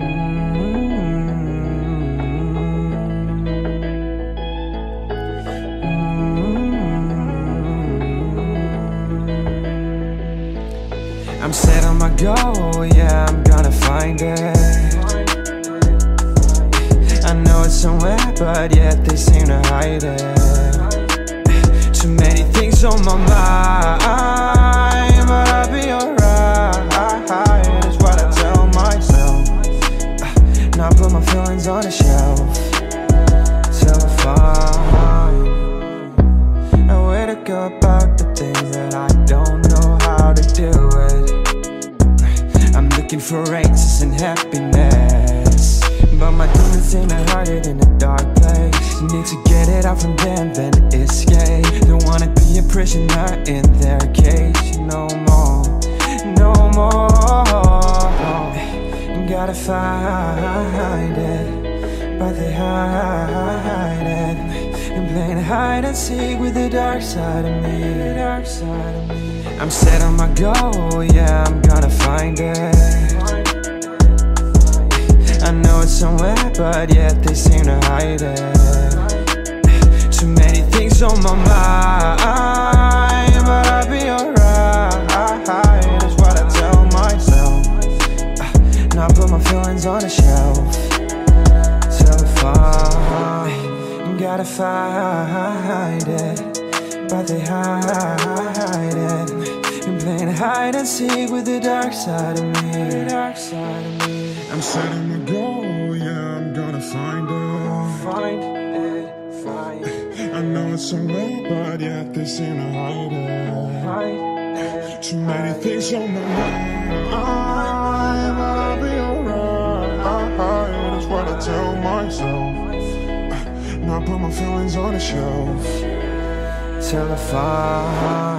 Mm-hmm. I'm set on my goal, yeah, I'm gonna find it. I know it's somewhere, but yet they seem to hide it. Too many things on my mind. Not put my feelings on the shelf till I find a way to go about the things that I don't know how to do it. I'm looking for answers and happiness, but my demons hide it in a dark place. Need to get it out from them, then escape. Don't wanna be a prisoner in their Gotta find it, but they hide it. And playing hide and seek with the dark side of me. The dark side of me. I'm set on my goal, yeah, I'm gonna find it. I know it's somewhere, but yet they seem to hide it. Too many things on my mind, on a shelf I. Gotta fight it, but they hide it. And playing hide and seek with the dark side of me. Dark side of me. I'm setting my goal, yeah, I'm gonna find it. Find it, find it, I know it's somewhere, but yet they seem to hide it. find it. Too many things on my mind, Not put my feelings on the shelf. till I find